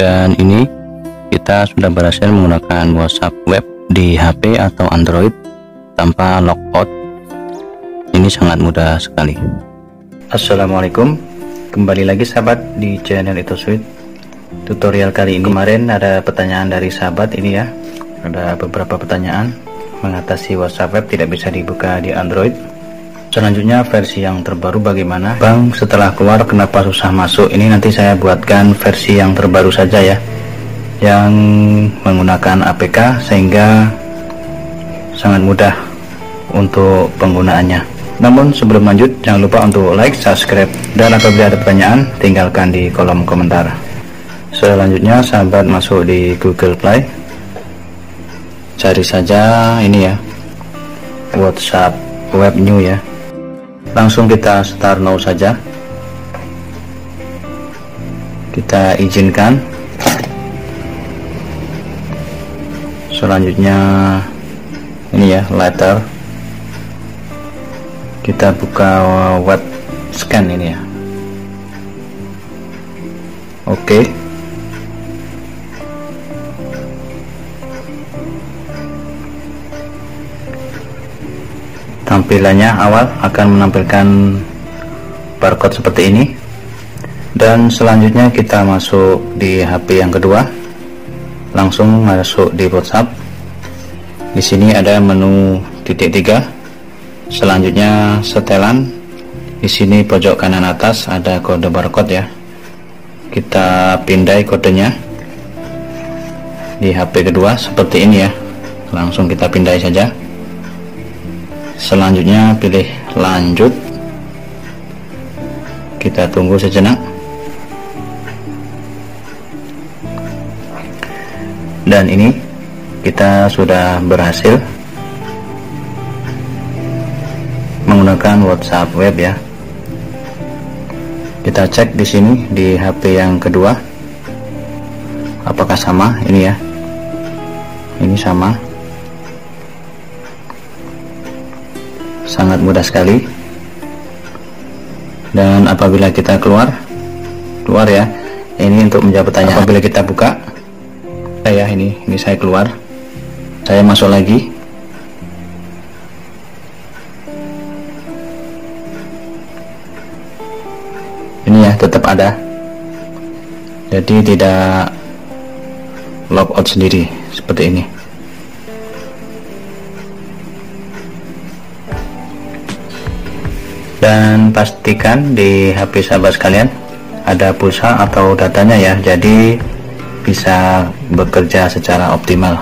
dan ini kita sudah berhasil menggunakan WhatsApp web di HP atau Android tanpa logout ini sangat mudah sekali. Assalamualaikum. Kembali lagi sahabat di channel itu sweet. Tutorial kali ini kemarin ada pertanyaan dari sahabat ini ya. Ada beberapa pertanyaan mengatasi WhatsApp web tidak bisa dibuka di Android selanjutnya versi yang terbaru bagaimana? Bang setelah keluar kenapa susah masuk? Ini nanti saya buatkan versi yang terbaru saja ya. Yang menggunakan APK sehingga sangat mudah untuk penggunaannya. Namun sebelum lanjut jangan lupa untuk like, subscribe dan apabila ada pertanyaan tinggalkan di kolom komentar. Selanjutnya sahabat masuk di Google Play. Cari saja ini ya WhatsApp web new ya langsung kita start now saja. Kita izinkan. Selanjutnya ini ya letter. Kita buka web scan ini ya. Oke. okay. Tampilannya awal akan menampilkan barcode seperti ini. Dan selanjutnya kita masuk di HP yang kedua. Langsung masuk di WhatsApp. Di sini ada menu titik tiga. Selanjutnya setelan. Di sini pojok kanan atas ada kode barcode ya. Kita pindai kodenya. Di HP kedua seperti ini ya. Langsung kita pindai saja selanjutnya pilih lanjut. Kita tunggu sejenak. Dan ini kita sudah berhasil menggunakan WhatsApp web ya. Kita cek di sini di HP yang kedua. Apakah sama? Ini ya. Ini sama sangat mudah sekali. Dan apabila kita keluar keluar ya. Ini untuk menjawab pertanyaan. Apabila kita buka saya ini ini saya keluar. Saya masuk lagi. Ini ya tetap ada. Jadi tidak logout sendiri seperti ini dan pastikan di HP sahabat sekalian ada pulsa atau datanya ya jadi bisa bekerja secara optimal.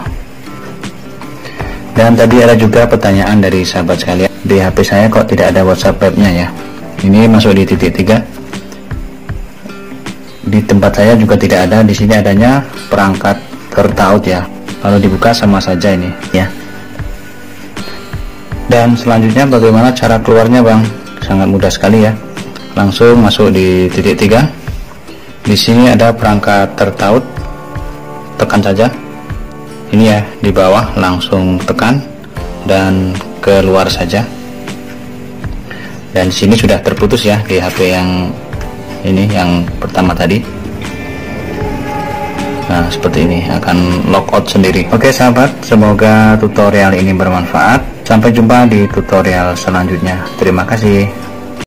Dan tadi ada juga pertanyaan dari sahabat sekalian di HP saya kok tidak ada WhatsApp webnya ya? Ini masuk di titik tiga. Di tempat saya juga tidak ada di sini adanya perangkat tertaut ya. Kalau dibuka sama saja ini ya. Dan selanjutnya bagaimana cara keluarnya bang sangat mudah sekali ya. Langsung masuk di titik tiga. Di sini ada perangkat tertaut. Tekan saja. Ini ya di bawah. Langsung tekan dan keluar saja. Dan sini sudah terputus ya di HP yang ini yang pertama tadi nah seperti ini. Akan logout sendiri. Oke sahabat. Semoga tutorial ini bermanfaat. Sampai jumpa di tutorial selanjutnya. Terima kasih